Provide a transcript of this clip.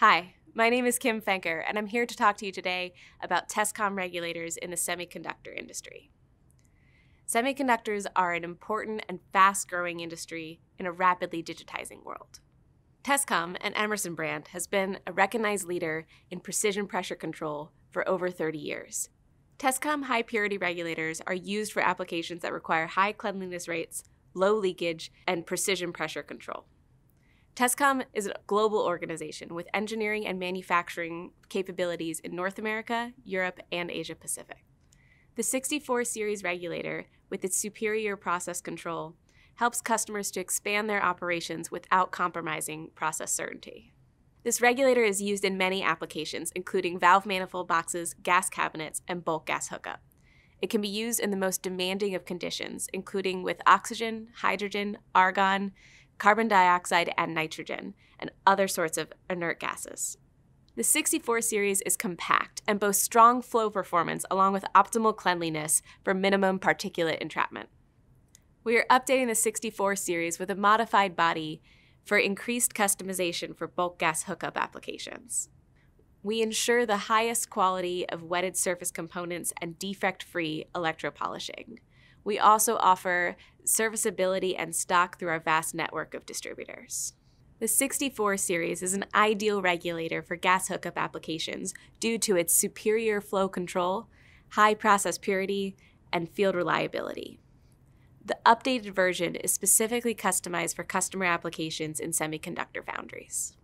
Hi, my name is Kim Fenker, and I'm here to talk to you today about TESCOM regulators in the semiconductor industry. Semiconductors are an important and fast growing industry in a rapidly digitizing world. TESCOM, an Emerson brand, has been a recognized leader in precision pressure control for over 30 years. TESCOM high purity regulators are used for applications that require high cleanliness rates, low leakage, and precision pressure control. TESCOM is a global organization with engineering and manufacturing capabilities in North America, Europe, and Asia Pacific. The 64 series regulator, with its superior process control, helps customers to expand their operations without compromising process certainty. This regulator is used in many applications, including valve manifold boxes, gas cabinets, and bulk gas hookup. It can be used in the most demanding of conditions, including with oxygen, hydrogen, argon, carbon dioxide, and nitrogen, and other sorts of inert gases. The 64 series is compact and boasts strong flow performance along with optimal cleanliness for minimum particulate entrapment. We are updating the 64 series with a modified body for increased customization for bulk gas hookup applications. We ensure the highest quality of wetted surface components and defect free electropolishing. We also offer serviceability and stock through our vast network of distributors. The 64 series is an ideal regulator for gas hookup applications due to its superior flow control, high process purity, and field reliability. The updated version is specifically customized for customer applications in semiconductor foundries.